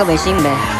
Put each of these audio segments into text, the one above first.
加个微信呗。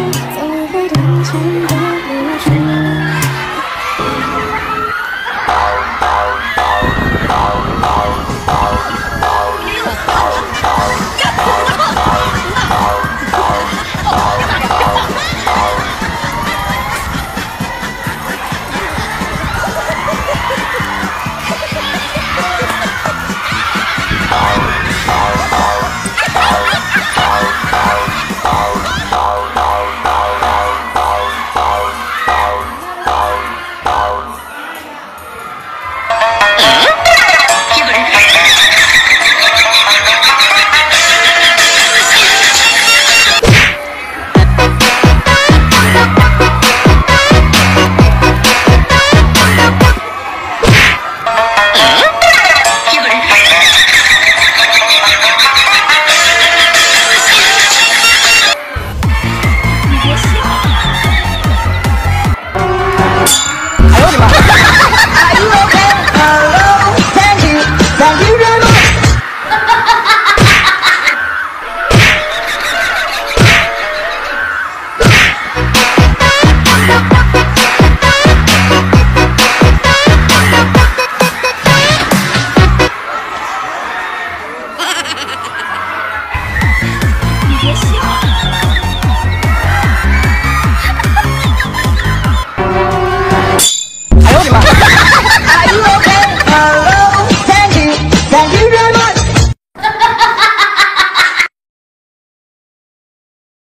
you.